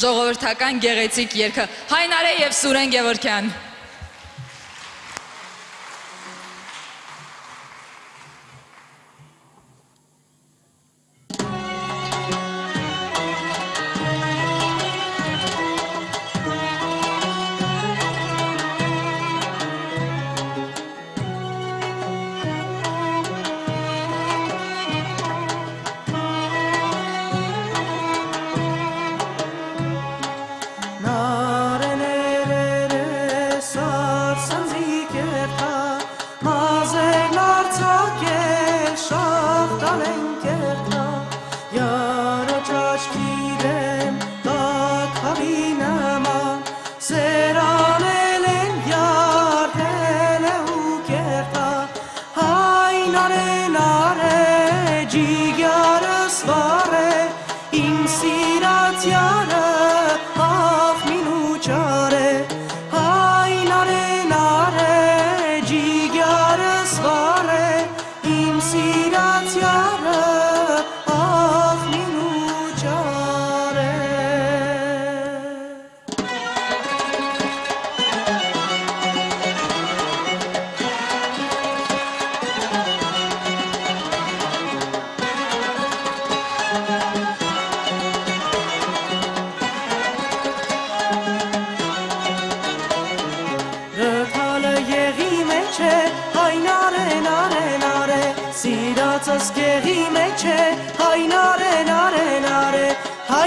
ժողովրդական գեղեցիկ երգը Հայնարե եւ Սուրեն Գևորքյան իմ սիրած յարը հավ մինուճարե հայնարե նարե ջիգարս վարե իմ սիրած յարը հավ մինուճարե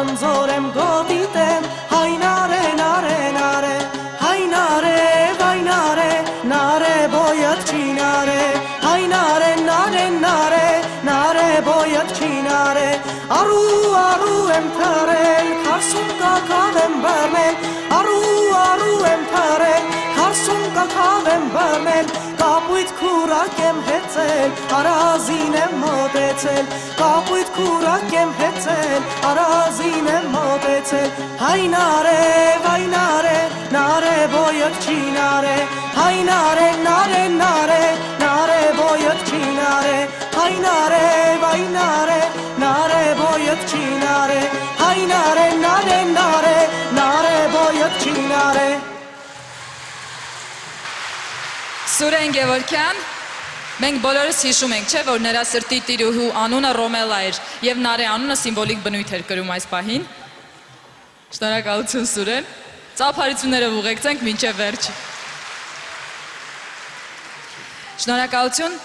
ալխնձորեմ գոտիտեմ հայնարե նարե նարե հայնարե վայնարե նարե բոյդ չի նարե հայնարե նարե նարե նարե բոյդ չի նարե արու արու եմ թարել քարսուն կակավ եմ բռնել արու արու եմ թարել քարսուն կակավ եմ բռնել կապույտ քուրակ եմ հեծել, արազին եմ մոտեցել, կապույտ քուրակ եմ հեծել, արազին եմ մոտեցել, հայնարե, վայնարե, նարե բոյդ չի նարե, հայնարե, նարե, նարե, նարե բոյդ չի նարե, հայնարե, վայնարե, նարե բոյդ չի նարե, հայնարե, նարե, նարե, նարե բոյդ չի նարե, Սուրեն Գևորքյան Մենք բոլորս հիշում ենք, չէ, որ նրա սրտի տիրուհու անունը Ռոմելա էր եւ Նարե անունը սիմվոլիկ բնույթ էր կրում այս պահին։ Շնորհակալություն Սուրեն։ Ծափարությունները ուղեկցենք մինչև վերջ։ Շնորհակալություն։